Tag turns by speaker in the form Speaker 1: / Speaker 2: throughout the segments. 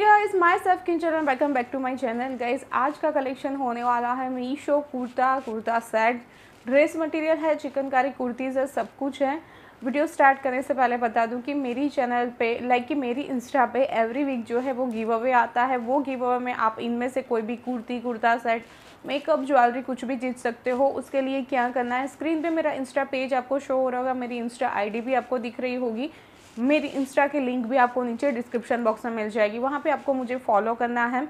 Speaker 1: Guys myself kitchen and welcome back to my channel guys आज का collection होने वाला है Meesho kurta kurta set dress material है, चिकनकारी कुर्तीज़ है, सब कुछ है. वीडियो स्टार्ट करने से पहले बता दूँ कि मेरी चैनल पे लाइक कि मेरी इंस्टा पे एवरी वीक जो है वो गिव अवे आता है. वो गिव अवे में आप इनमें से कोई भी kurti, kurta set makeup jewellery कुछ भी जीत सकते हो. उसके लिए क्या करना है? स्क्रीन पे मेरा इंस्टा पेज आपको शो हो रहा होगा. मेरी इंस्टा आईडी भी आपको दिख रही होगी. मेरी इंस्टा की लिंक भी आपको नीचे डिस्क्रिप्शन बॉक्स में मिल जाएगी। वहाँ पे आपको मुझे फॉलो करना है।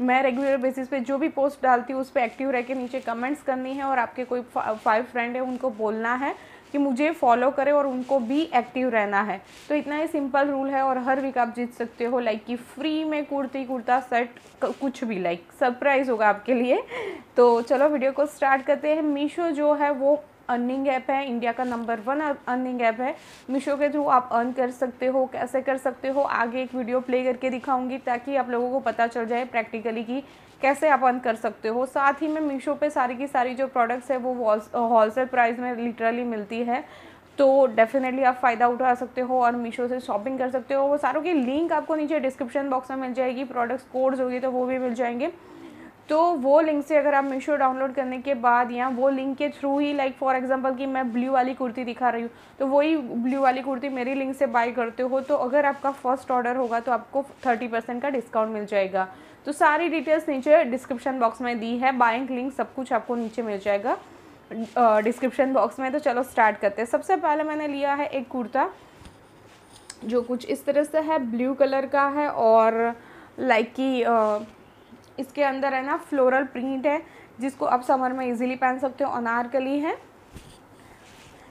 Speaker 1: मैं रेगुलर बेसिस पे जो भी पोस्ट डालती हूँ, उस पर एक्टिव रह के नीचे कमेंट्स करनी है और आपके कोई फाइव फ्रेंड है, उनको बोलना है कि मुझे फॉलो करें और उनको भी एक्टिव रहना है। तो इतना ही सिंपल रूल है और हर वीक आप जीत सकते हो। लाइक कि फ्री में कुर्ती कुर्ता सेट कुछ भी लाइक सरप्राइज़ होगा आपके लिए। तो चलो वीडियो को स्टार्ट करते हैं। मीशो जो है वो अर्निंग ऐप है इंडिया का नंबर वन अर्निंग ऐप है। मीशो के थ्रू आप अर्न कर सकते हो, कैसे कर सकते हो, आगे एक वीडियो प्ले करके दिखाऊँगी ताकि आप लोगों को पता चल जाए प्रैक्टिकली कि कैसे आप अर्न कर सकते हो। साथ ही में मीशो पे सारी की सारी जो प्रोडक्ट्स है, वो होलसेल प्राइस में लिटरली मिलती है। तो डेफिनेटली आप फ़ायदा उठा सकते हो और मीशो से शॉपिंग कर सकते हो। वो सारों की लिंक आपको नीचे डिस्क्रिप्शन बॉक्स में मिल जाएगी। प्रोडक्ट्स कोड्स होगी तो वो भी मिल जाएँगे। तो वो लिंक से अगर आप मीशो डाउनलोड करने के बाद या वो लिंक के थ्रू ही लाइक फॉर एग्जांपल कि मैं ब्लू वाली कुर्ती दिखा रही हूँ तो वही ब्लू वाली कुर्ती मेरी लिंक से बाय करते हो तो अगर आपका फ़र्स्ट ऑर्डर होगा तो आपको थर्टी परसेंट का डिस्काउंट मिल जाएगा। तो सारी डिटेल्स नीचे डिस्क्रिप्शन बॉक्स में दी है बाइंग लिंक सब कुछ आपको नीचे मिल जाएगा डिस्क्रिप्शन बॉक्स में। तो चलो स्टार्ट करते हैं। सबसे पहले मैंने लिया है एक कुर्ता, जो कुछ इस तरह से है ब्लू कलर का है और लाइक की इसके अंदर है ना फ्लोरल प्रिंट है, जिसको आप समर में इजीली पहन सकते हो, अनारकली है।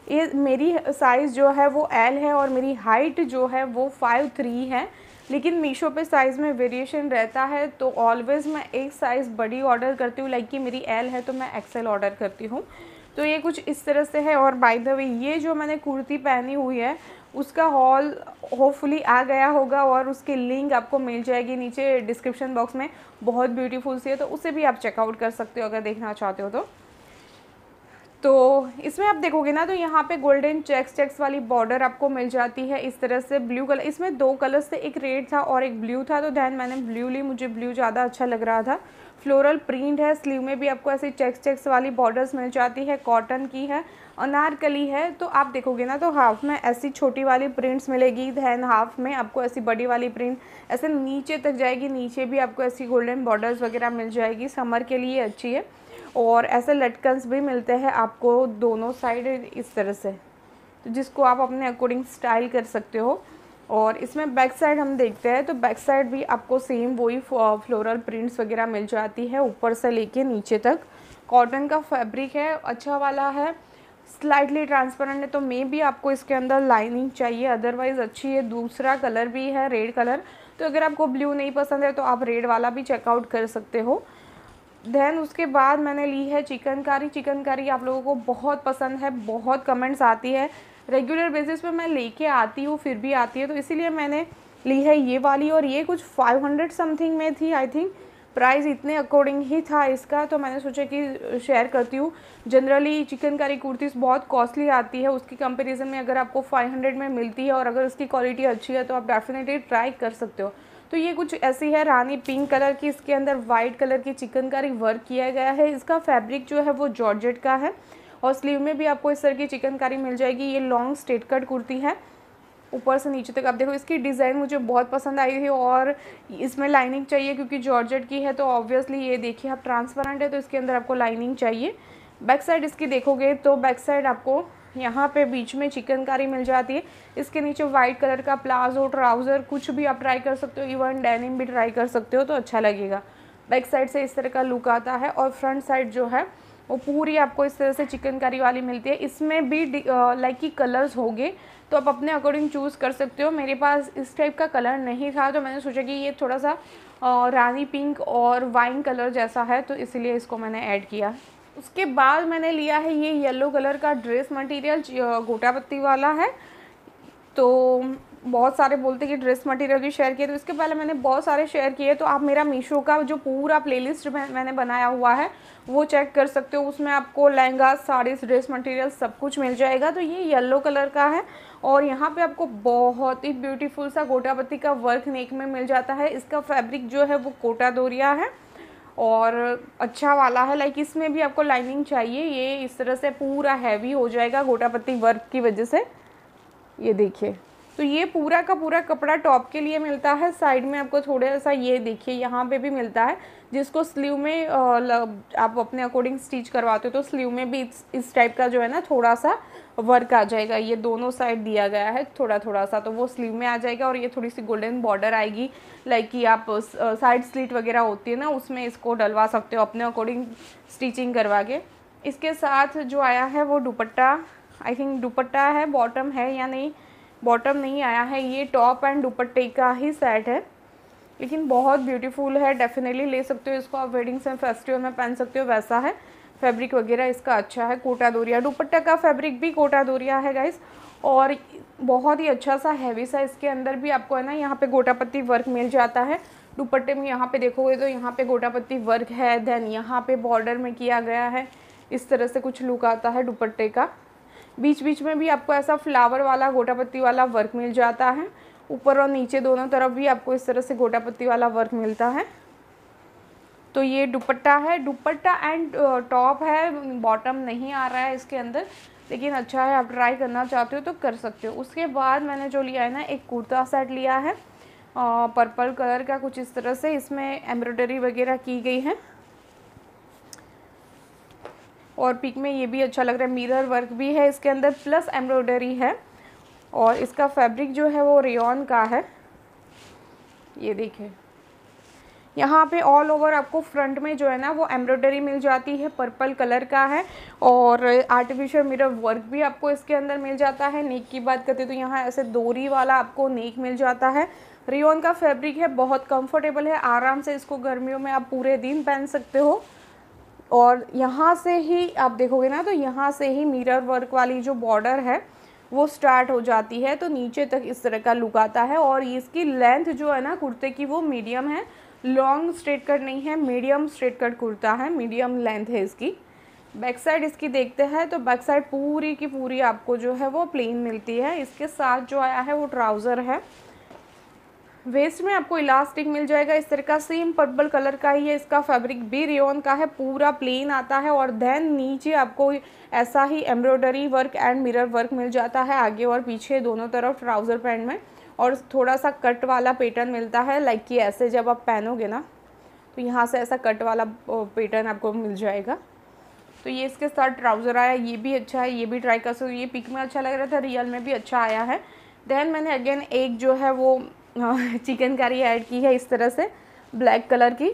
Speaker 1: ये मेरी साइज़ जो है, वो एल है और मेरी हाइट जो है, वो फाइव थ्री है। लेकिन मीशो पे साइज़ में वेरिएशन रहता है तो ऑलवेज़ मैं एक साइज़ बड़ी ऑर्डर करती हूँ लाइक कि मेरी एल है तो मैं एक्सेल ऑर्डर करती हूँ। तो ये कुछ इस तरह से है और बाय द वे ये जो मैंने कुर्ती पहनी हुई है उसका हॉल होपफुली आ गया होगा और उसकी लिंक आपको मिल जाएगी नीचे डिस्क्रिप्शन बॉक्स में। बहुत ब्यूटीफुल सी है तो उसे भी आप चेकआउट कर सकते हो अगर देखना चाहते हो तो। तो इसमें आप देखोगे ना तो यहाँ पे गोल्डन चेक्स चेक्स वाली बॉर्डर आपको मिल जाती है इस तरह से ब्लू कलर इसमें दो कलर्स थे, एक रेड था और एक ब्लू था तो दैन मैंने ब्लू ली, मुझे ब्लू ज़्यादा अच्छा लग रहा था। फ्लोरल प्रिंट है स्लीव में भी आपको ऐसी चेक्स चेक्स वाली बॉर्डर्स मिल जाती है कॉटन की है। अनारकली है तो आप देखोगे ना तो हाफ़ में ऐसी छोटी वाली प्रिंट्स मिलेगी दैन हाफ़ में आपको ऐसी बड़ी वाली प्रिंट ऐसे नीचे तक जाएगी, नीचे भी आपको ऐसी गोल्डन बॉर्डर्स वगैरह मिल जाएगी समर के लिए अच्छी है, और ऐसे लटकन्स भी मिलते हैं आपको दोनों साइड इस तरह से तो जिसको आप अपने अकॉर्डिंग स्टाइल कर सकते हो, और इसमें बैक साइड हम देखते हैं तो बैक साइड भी आपको सेम वही फ्लोरल प्रिंट्स वगैरह मिल जाती है, ऊपर से लेके नीचे तक कॉटन का फैब्रिक है अच्छा वाला है स्लाइटली ट्रांसपेरेंट है तो मे भी आपको इसके अंदर लाइनिंग चाहिए अदरवाइज़ अच्छी है, दूसरा कलर भी है रेड कलर तो अगर आपको ब्लू नहीं पसंद है तो आप रेड वाला भी चेकआउट कर सकते हो। देन उसके बाद मैंने ली है चिकनकारी चिकनकारी आप लोगों को बहुत पसंद है, बहुत कमेंट्स आती है। रेगुलर बेसिस पे मैं लेके आती हूँ, फिर भी आती है तो इसीलिए मैंने ली है ये वाली, और ये कुछ 500 समथिंग में थी आई थिंक प्राइस इतने अकॉर्डिंग ही था इसका तो मैंने सोचा कि शेयर करती हूँ। जनरली चिकनकारी कुर्तीज़ बहुत कॉस्टली आती है, उसकी कंपेरिजन में अगर आपको 500 में मिलती है और अगर उसकी क्वालिटी अच्छी है तो आप डेफिनेटली ट्राई कर सकते हो। तो ये कुछ ऐसी है, रानी पिंक कलर की, इसके अंदर वाइट कलर की चिकनकारी वर्क किया गया है। इसका फैब्रिक जो है वो जॉर्जेट का है और स्लीव में भी आपको इस तरह की चिकनकारी मिल जाएगी। ये लॉन्ग स्टेट कट कुर्ती है। ऊपर से नीचे तक। आप देखो, इसकी डिज़ाइन मुझे बहुत पसंद आई थी और इसमें लाइनिंग चाहिए क्योंकि जॉर्जेट की है तो ऑब्वियसली ये देखिए, आप ट्रांसपेरेंट है तो इसके अंदर आपको लाइनिंग चाहिए। बैक साइड इसकी देखोगे तो बैक साइड आपको यहाँ पे बीच में चिकनकारी मिल जाती है। इसके नीचे वाइट कलर का प्लाजो ट्राउज़र कुछ भी आप ट्राई कर सकते हो इवन डेनिम भी ट्राई कर सकते हो तो अच्छा लगेगा। बैक साइड से इस तरह का लुक आता है और फ्रंट साइड जो है वो पूरी आपको इस तरह से चिकन करी वाली मिलती है। इसमें भी लाइक की कलर्स होंगे तो आप अपने अकॉर्डिंग चूज़ कर सकते हो। मेरे पास इस टाइप का कलर नहीं था तो मैंने सोचा कि ये थोड़ा सा रानी पिंक और वाइन कलर जैसा है तो इसीलिए इसको मैंने ऐड किया। उसके बाद मैंने लिया है ये येलो कलर का ड्रेस मटेरियल गोटा पत्ती वाला है। तो बहुत सारे बोलते कि ड्रेस मटेरियल भी शेयर किए तो इसके पहले मैंने बहुत सारे शेयर किए तो आप मेरा मीशो का जो पूरा प्लेलिस्ट मैंने बनाया हुआ है, वो चेक कर सकते हो, उसमें आपको लहंगा साड़ीज ड्रेस मटेरियल सब कुछ मिल जाएगा तो ये येलो कलर का है, और यहाँ पे आपको बहुत ही ब्यूटीफुल सा गोटापत्ती का वर्क नेक में मिल जाता है, इसका फैब्रिक जो है वो कोटा दोरिया है, और अच्छा वाला है लाइक इसमें भी आपको लाइनिंग चाहिए, ये इस तरह से पूरा हैवी हो जाएगा गोटापत्ती वर्क की वजह से, ये देखिए। तो ये पूरा का पूरा कपड़ा टॉप के लिए मिलता है, साइड में आपको थोड़ा सा ये देखिए, यहाँ पे भी मिलता है, जिसको स्लीव में आप अपने अकॉर्डिंग स्टिच करवाते हो तो स्लीव में भी इस टाइप का जो है ना थोड़ा सा वर्क आ जाएगा। ये दोनों साइड दिया गया है थोड़ा थोड़ा सा तो वो स्लीव में आ जाएगा और ये थोड़ी सी गोल्डन बॉर्डर आएगी। लाइक कि आप साइड स्लीट वगैरह होती है ना, उसमें इसको डलवा सकते हो अपने अकॉर्डिंग स्टिचिंग करवा के। इसके साथ जो आया है वो दुपट्टा, आई थिंक दुपट्टा है, बॉटम है या नहीं बॉटम नहीं आया है, ये टॉप एंड दुपट्टे का ही सेट है। लेकिन बहुत ब्यूटीफुल है डेफिनेटली ले सकते हो इसको। आप वेडिंग्स एंड फेस्टिवल में पहन सकते हो, वैसा है। फैब्रिक वगैरह इसका अच्छा है कोटा दोरिया दुपट्टा का फैब्रिक भी कोटा दोरिया है गाइस और बहुत ही अच्छा सा हैवी सा इसके अंदर भी आपको है ना, यहाँ पे गोटापत्ती वर्क मिल जाता है। दुपट्टे में यहाँ पे देखोगे तो यहाँ पे गोटापत्ती वर्क है देन यहाँ पे बॉर्डर में किया गया है। इस तरह से कुछ लुक आता है दुपट्टे का। बीच बीच में भी आपको ऐसा फ्लावर वाला गोटा पत्ती वाला वर्क मिल जाता है। ऊपर और नीचे दोनों तरफ़ भी आपको इस तरह से गोटा पत्ती वाला वर्क मिलता है। तो ये दुपट्टा है। दुपट्टा एंड टॉप है। बॉटम नहीं आ रहा है इसके अंदर। लेकिन अच्छा है, आप ट्राई करना चाहते हो तो कर सकते हो। उसके बाद मैंने जो लिया है ना, एक कुर्ता सेट लिया है। पर्पल कलर का कुछ इस तरह से। इसमें एम्ब्रॉयडरी वगैरह की गई है। और पिक में ये भी अच्छा लग रहा है। मिरर वर्क भी है इसके अंदर, प्लस एम्ब्रॉयडरी है। और इसका फैब्रिक जो है वो रेयन का है। ये देखिए यहाँ पे ऑल ओवर आपको फ्रंट में जो है ना, वो एम्ब्रॉयडरी मिल जाती है पर्पल कलर का है। और आर्टिफिशियल मिरर वर्क भी आपको इसके अंदर मिल जाता है। नेक की बात करते तो यहाँ ऐसे दोरी वाला आपको नेक मिल जाता है। रियोन का फैब्रिक है, बहुत कंफर्टेबल है। आराम से इसको गर्मियों में आप पूरे दिन पहन सकते हो। और यहाँ से ही, आप देखोगे ना तो यहाँ से ही मिरर वर्क वाली जो बॉर्डर है, वो स्टार्ट हो जाती है। तो नीचे तक इस तरह का लुक आता है और इसकी लेंथ जो है ना, कुर्ते की, वो मीडियम है। लॉन्ग स्ट्रेट कट नहीं है मीडियम स्ट्रेट कट कुर्ता है मीडियम लेंथ है इसकी। बैक साइड इसकी देखते हैं तो बैक साइड पूरी की पूरी आपको जो है, वो प्लेन मिलती है। इसके साथ जो आया है, वो ट्राउज़र है। वेस्ट में आपको इलास्टिक मिल जाएगा, इस तरह का सेम पर्पल कलर का ही है, इसका फैब्रिक भी रेन का है, पूरा प्लेन आता है और देन नीचे आपको ऐसा ही embroidery work and mirror work मिल जाता है, आगे और पीछे दोनों तरफ़ ट्राउज़र पैंट में और थोड़ा सा कट वाला पैटर्न मिलता है लाइक कि ऐसे जब आप पहनोगे ना तो यहाँ से ऐसा कट वाला पैटर्न आपको मिल जाएगा। तो ये इसके साथ ट्राउज़र आया, ये भी अच्छा है, ये भी ट्राई कर सकते ये पिक में अच्छा लग रहा था रियल में भी अच्छा आया है। देन मैंने अगेन एक जो है वो चिकन करी ऐड की है इस तरह से ब्लैक कलर की।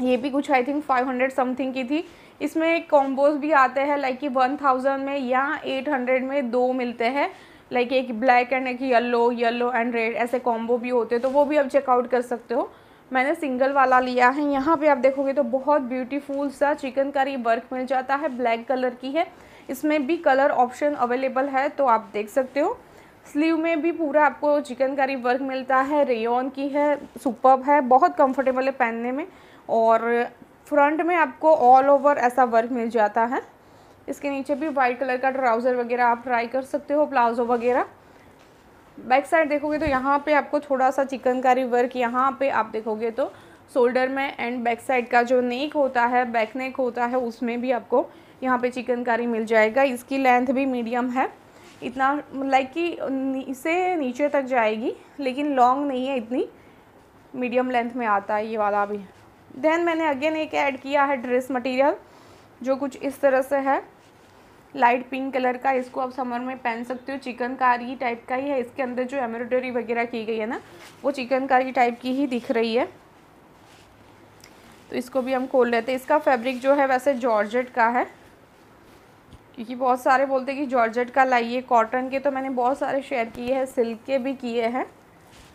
Speaker 1: ये भी कुछ आई थिंक 500 समथिंग की थी। इसमें कॉम्बोज भी आते हैं लाइक कि 1000 में या 800 में दो मिलते हैं। लाइक एक ब्लैक एंड एक येलो येलो एंड रेड ऐसे कॉम्बो भी होते हैं तो वो भी आप चेकआउट कर सकते हो। मैंने सिंगल वाला लिया है, यहाँ पे आप देखोगे तो बहुत ब्यूटीफुल सा चिकन करी वर्क मिल जाता है ब्लैक कलर की है। इसमें भी कलर ऑप्शन अवेलेबल है तो आप देख सकते हो। स्लीव में भी पूरा आपको चिकनकारी वर्क मिलता है, रेयन की है सुपर है, बहुत कंफर्टेबल है पहनने में और फ्रंट में आपको ऑल ओवर ऐसा वर्क मिल जाता है। इसके नीचे भी वाइट कलर का ट्राउज़र वगैरह आप ट्राई कर सकते हो प्लाजो वगैरह। बैक साइड देखोगे तो यहाँ पे आपको थोड़ा सा चिकनकारी वर्क यहाँ पे आप देखोगे तो शोल्डर में एंड बैक साइड का जो नेक होता है बैक नेक होता है, उसमें भी आपको यहाँ पे चिकनकारी मिल जाएगा। इसकी लेंथ भी मीडियम है। इतना लाइक कि इसे नीचे तक जाएगी, लेकिन लॉन्ग नहीं है इतनी। मीडियम लेंथ में आता है ये वाला भी। देन मैंने अगेन एक ऐड किया है ड्रेस मटेरियल जो कुछ इस तरह से है। लाइट पिंक कलर का, इसको आप समर में पहन सकते हो। चिकनकारी टाइप का ही है। इसके अंदर जो एम्ब्रॉयडरी वगैरह की गई है ना, वो चिकनकारी टाइप की ही दिख रही है। तो इसको भी हम खोल लेते हैं। इसका फैब्रिक जो है वैसे जॉर्जेट का है। क्योंकि बहुत सारे बोलते हैं कि जॉर्जेट का लाइए कॉटन के तो मैंने बहुत सारे शेयर किए हैं सिल्क के भी किए हैं,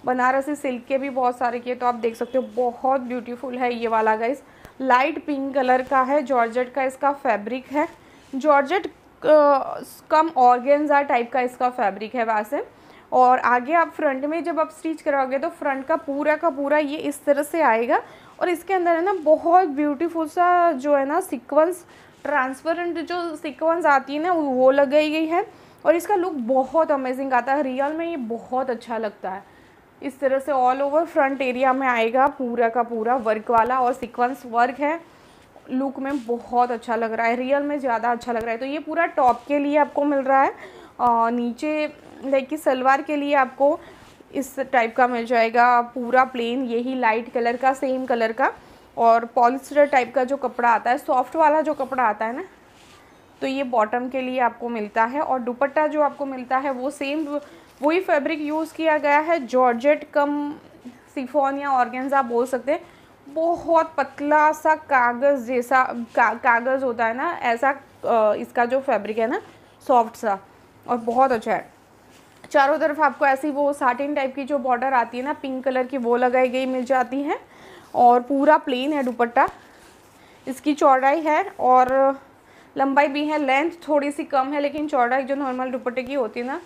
Speaker 1: बनारसी सिल्क के भी बहुत सारे किए तो आप देख सकते हो बहुत ब्यूटीफुल है ये वाला गाइस लाइट पिंक कलर का है, जॉर्जेट का इसका फैब्रिक है। जॉर्जेट कम ऑर्गेन्जा टाइप का इसका फैब्रिक है वैसे। और आगे आप फ्रंट में जब आप स्टिच कराओगे तो फ्रंट का पूरा का पूरा ये इस तरह से आएगा। और इसके अंदर है ना, बहुत ब्यूटीफुल सा जो है ना सिक्वेंस ट्रांसपेरेंट जो सिक्वेंस आती है ना, वो लगाई गई है। और इसका लुक बहुत अमेजिंग आता है। रियल में ये बहुत अच्छा लगता है। इस तरह से ऑल ओवर फ्रंट एरिया में आएगा पूरा का पूरा वर्क वाला और सिक्वेंस वर्क है। लुक में बहुत अच्छा लग रहा है। रियल में ज़्यादा अच्छा लग रहा है। तो ये पूरा टॉप के लिए आपको मिल रहा है। और नीचे लाइक सलवार के लिए आपको इस टाइप का मिल जाएगा। पूरा प्लेन यही लाइट कलर का सेम कलर का। और पॉलिस्टर टाइप का जो कपड़ा आता है सॉफ्ट वाला जो कपड़ा आता है ना तो ये बॉटम के लिए आपको मिलता है और दुपट्टा जो आपको मिलता है वो सेम वही फैब्रिक यूज़ किया गया है जॉर्जेट कम सिफोन या ऑर्गेन्स आप बोल सकते हैं। बहुत पतला सा कागज़ जैसा का, कागज़ होता है ना ऐसा इसका जो फैब्रिक है ना सॉफ्ट सा और बहुत अच्छा है। चारों तरफ़ आपको ऐसी वो साटिन टाइप की जो बॉर्डर आती है ना पिंक कलर की वो लगाई गई मिल जाती है। और पूरा प्लेन है दुपट्टा। इसकी चौड़ाई है और लंबाई भी है लेंथ थोड़ी सी कम है, लेकिन चौड़ाई जो नॉर्मल दुपट्टे की होती है ना,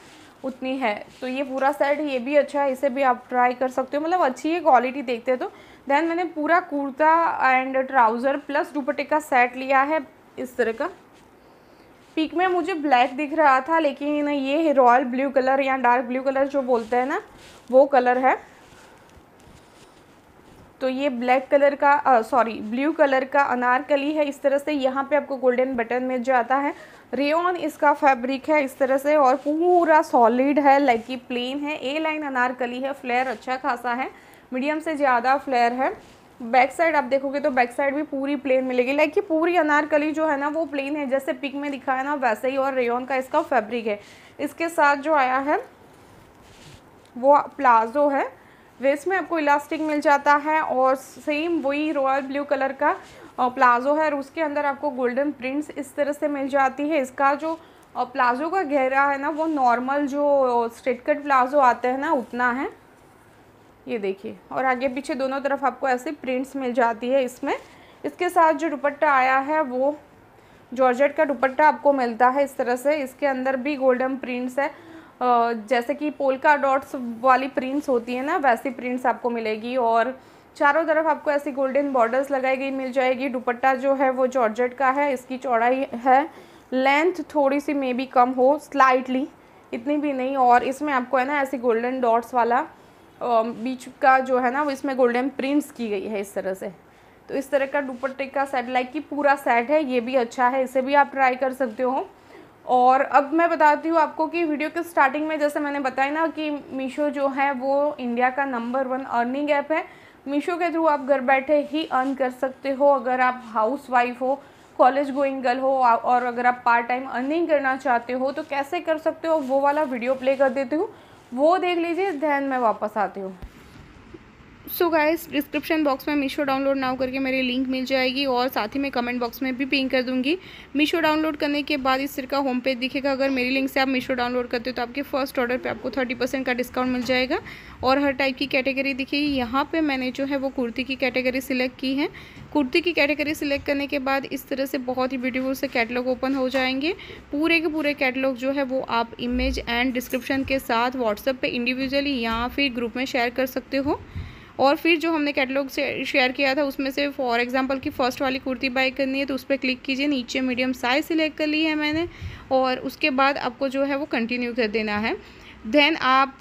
Speaker 1: उतनी है। तो ये पूरा सेट ये भी अच्छा है, इसे भी आप ट्राई कर सकते हो। मतलब अच्छी है क्वालिटी देखते हो तो। देन मैंने पूरा कुर्ता एंड ट्राउज़र प्लस दुपट्टे का सेट लिया है इस तरह का। पिक में मुझे ब्लैक दिख रहा था, लेकिन ये रॉयल ब्लू कलर या डार्क ब्लू कलर जो बोलते हैं ना, वो कलर है। तो ये ब्लैक कलर का सॉरी, ब्लू कलर का अनारकली है। इस तरह से यहाँ पे आपको गोल्डन बटन मिल जाता है। रेन इसका फैब्रिक है इस तरह से और पूरा सॉलिड है, लाइक की प्लेन है। ए लाइन अनारकली है, फ्लेयर अच्छा खासा है। मीडियम से ज़्यादा फ्लेयर है। बैक साइड आप देखोगे तो बैक साइड भी पूरी प्लेन मिलेगी। लाइक कि पूरी अनारकली जो है ना, वो प्लेन है। जैसे पिक में दिखा है ना, वैसे ही और रेन का इसका फैब्रिक है। इसके साथ जो आया है, वो प्लाजो है। वेस्ट में आपको इलास्टिक मिल जाता है और सेम वही रॉयल ब्लू कलर का प्लाजो है और उसके अंदर आपको गोल्डन प्रिंट्स इस तरह से मिल जाती है। इसका जो प्लाजो का गहरा है ना, वो नॉर्मल जो स्ट्रेट कट प्लाजो आते हैं ना, उतना है। ये देखिए, और आगे पीछे दोनों तरफ़ आपको ऐसे प्रिंट्स मिल जाती है इसमें। इसके साथ जो दुपट्टा आया है, वो जॉर्जेट का दुपट्टा आपको मिलता है इस तरह से। इसके अंदर भी गोल्डन प्रिंट्स है। जैसे कि पोलका डॉट्स वाली प्रिंट्स होती है ना, वैसी प्रिंट्स आपको मिलेगी और चारों तरफ़ आपको ऐसी गोल्डन बॉर्डर्स लगाई गई, मिल जाएगी। दुपट्टा जो है वो जॉर्जेट का है, इसकी चौड़ाई है। लेंथ थोड़ी सी मे बी कम हो स्लाइटली इतनी भी नहीं। और इसमें आपको है ना, ऐसी गोल्डन डॉट्स वाला बीच का जो है ना, वो इसमें गोल्डन प्रिंट्स की गई है इस तरह से। तो इस तरह का दुपट्टे का सेट लाइक कि पूरा सेट है, ये भी अच्छा है, इसे भी आप ट्राई कर सकते हो। और अब मैं बताती हूँ आपको कि वीडियो के स्टार्टिंग में जैसे मैंने बताया ना कि मीशो जो है वो इंडिया का नंबर वन अर्निंग ऐप है। मीशो के थ्रू आप घर बैठे ही अर्न कर सकते हो, अगर आप हाउस वाइफ हो कॉलेज गोइंग गर्ल हो और अगर आप पार्ट टाइम अर्निंग करना चाहते हो तो कैसे कर सकते हो, वो वाला वीडियो प्ले कर देती हूँ। वो देख लीजिए ध्यान में वापस आती हूँ। सो गाइस डिस्क्रिप्शन बॉक्स में मीशो डाउनलोड नाउ करके मेरी लिंक मिल जाएगी और साथ ही मैं कमेंट बॉक्स में भी पिन कर दूँगी। मीशो डाउनलोड करने के बाद इस तरह का होम पेज दिखेगा। अगर मेरी लिंक से आप मीशो डाउनलोड करते हो तो आपके फ़र्स्ट ऑर्डर पे आपको थर्टी परसेंट का डिस्काउंट मिल जाएगा। और हर टाइप की कैटेगरी दिखेगी यहाँ पर मैंने जो है वो कुर्ती की कैटेगरी सिलेक्ट की है। कुर्ती की कैटेगरी सिलेक्ट करने के बाद इस तरह से बहुत ही ब्यूटीफुल से कैटलॉग ओपन हो जाएँगे। पूरे के पूरे कैटलॉग जो है वो आप इमेज एंड डिस्क्रिप्शन के साथ व्हाट्सएप पे इंडिविजुअली या फिर ग्रुप में शेयर कर सकते हो। और फिर जो हमने कैटलॉग से शेयर किया था, उसमें से फॉर एग्जांपल की फ़र्स्ट वाली कुर्ती बाई करनी है तो उस पर क्लिक कीजिए, नीचे मीडियम साइज़ सिलेक्ट कर ली है मैंने और उसके बाद आपको जो है वो कंटिन्यू कर देना है। देन आप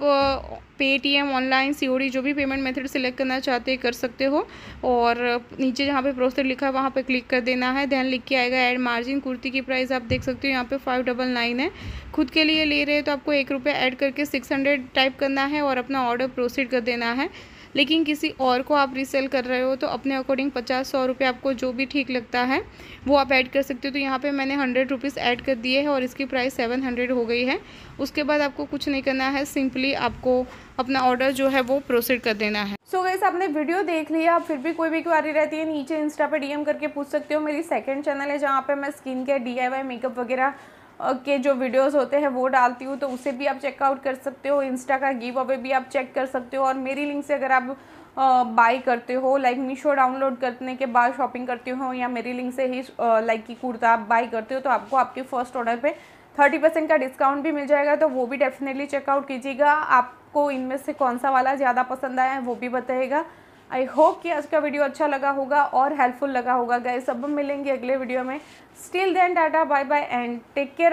Speaker 1: पेटीएम ऑनलाइन सीओडी जो भी पेमेंट मेथड सेलेक्ट करना चाहते हैं, कर सकते हो और नीचे जहाँ पे प्रोसेस लिखा है, वहाँ पे क्लिक कर देना है। देन लिख के आएगा ऐड मार्जिन कुर्ती की प्राइस आप देख सकते हो, यहाँ पे फाइव डबल नाइन है। खुद के लिए ले रहे हैं तो आपको एक रुपये ऐड करके सिक्स हंड्रेड टाइप करना है और अपना ऑर्डर प्रोसीड कर देना है। लेकिन किसी और को आप रीसेल कर रहे हो तो अपने अकॉर्डिंग पचास, सौ रुपये आपको जो भी ठीक लगता है, वो आप ऐड कर सकते हो। तो यहाँ पे मैंने हंड्रेड रुपीज़ ऐड कर दिए हैं और इसकी प्राइस सेवन हंड्रेड हो गई है। उसके बाद आपको कुछ नहीं करना है सिंपली आपको अपना ऑर्डर जो है वो प्रोसीड कर देना है। सो so आपने वीडियो देख लिया, आप फिर भी कोई भी क्वारी रहती है, नीचे इंस्टा पे डीएम करके पूछ सकते हो। मेरी सेकंड चैनल है जहाँ पे मैं स्किन केयर डी मेकअप वगैरह के जो वीडियोस होते हैं, वो डालती हूँ तो उसे भी आप चेकआउट कर सकते हो। इंस्टा का गिव अवे भी आप चेक कर सकते हो। और मेरी लिंक से अगर आप बाई करते हो लाइक मीशो डाउनलोड करने के बाद शॉपिंग करते हो, या मेरी लिंक से ही लाइक की कुर्ता आप बाई करते हो तो आपको आपके फ़र्स्ट ऑर्डर पे थर्टी परसेंट का डिस्काउंट भी मिल जाएगा। तो वो भी डेफिनेटली चेकआउट कीजिएगा। आपको इनमें से कौन सा वाला ज़्यादा पसंद आया है वो भी बताइएगा। आई होप कि आज का वीडियो अच्छा लगा होगा और हेल्पफुल लगा होगा गए सब मिलेंगे अगले वीडियो में. Still then tata bye bye and take care